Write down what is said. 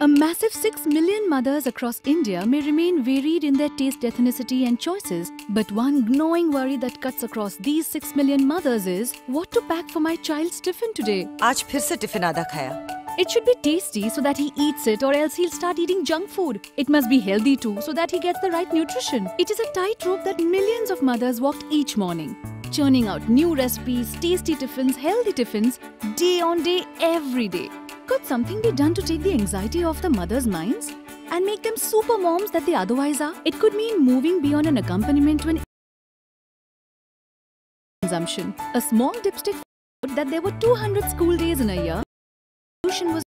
A massive 6 million mothers across India may remain varied in their taste, ethnicity, and choices, but one gnawing worry that cuts across these 6 million mothers is what to pack for my child's tiffin today. आज फिर से tiffin आधा खाया It should be tasty so that he eats it, or else he'll start eating junk food. It must be healthy too so that he gets the right nutrition. It is a tightrope that millions of mothers walk each morning, churning out new recipes, tasty tiffins, healthy tiffins, day on day, every day. Could something be done to take the anxiety off the mothers' minds? And make them super moms that they otherwise are? It could mean moving beyond an accompaniment to an consumption. A small dipstick that there were 200 school days in a year. Was